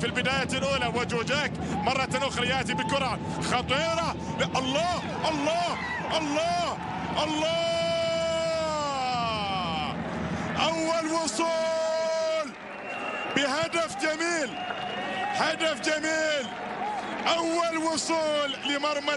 في البداية الأولى وجوجاك مرة أخرى يأتي بكرة خطيرة. الله الله الله الله. أول وصول بهدف جميل هدف جميل. أول وصول لمرمى